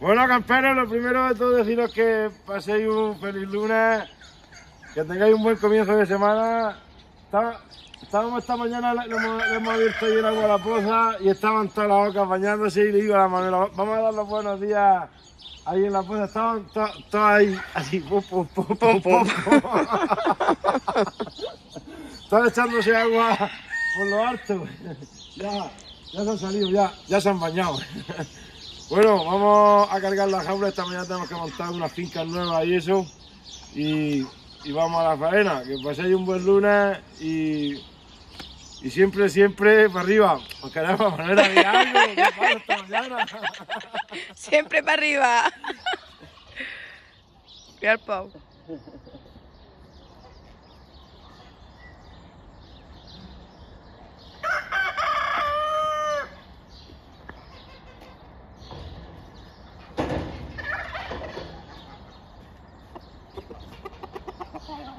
Bueno, camperos, lo primero de todo deciros que paséis un feliz lunes, que tengáis un buen comienzo de semana. Está- Estábamos esta mañana, le hemos, le hemos abierto ahí el agua a la poza y estaban todas las ocas bañándose y le digo a la Manuela, vamos a dar los buenos días ahí en la poza. Estaban to- todas ahí, así, pum, pum, pum, pum, pum. Están echándose agua por lo alto. Ya, ya se han salido, ya, ya se han bañado. Bueno, vamos a cargar la jaula. Esta mañana tenemos que montar unas fincas nuevas y eso. Y, vamos a la faena. Que paséis un buen lunes y, y siempre, siempre para arriba. Os queremos poner a algo. ¿Qué esta mañana? Siempre para arriba. El Pau.